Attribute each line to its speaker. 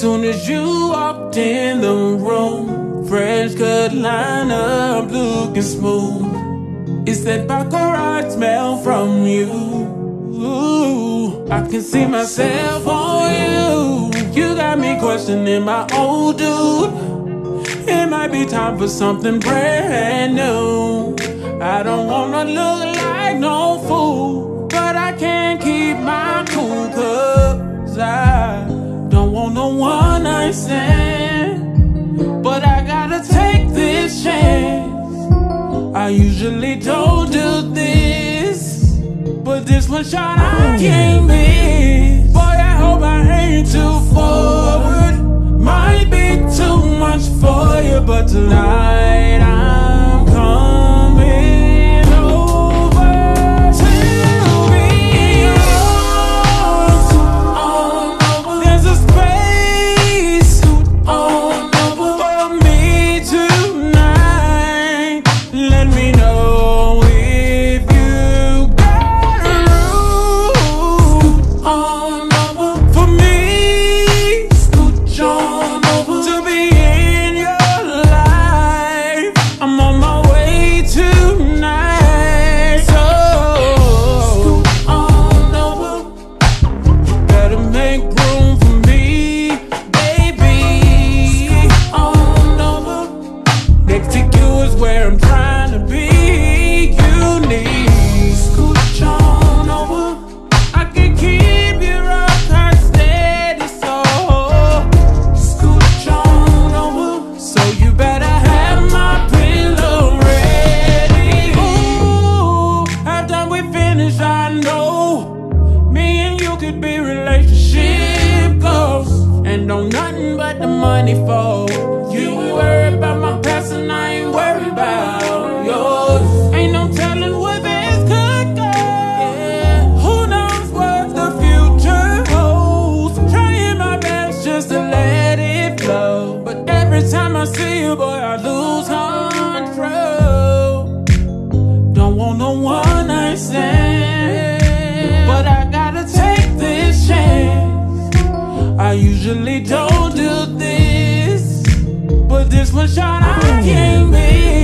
Speaker 1: Soon as you walked in the room, fresh cut lineup looking smooth. It's that baccarat smell from you. Ooh, I can see myself on you. You got me questioning my old dude. It might be time for something brand new. I don't wanna look like no fool, but I can't keep my cool, cause I don't want no one night stand. But I gotta take this chance. I usually don't do this, but this one shot I oh, can't miss. Me could be relationship goals, and don't nothing but the money for. You worry about my past, and I ain't worried about yours. Ain't no telling where this could go. Who knows what the future holds? Trying my best just to let it flow, but every time I see you, boy, I lose control. Don't want no one night stand, usually don't do this, but this one shot I can't miss.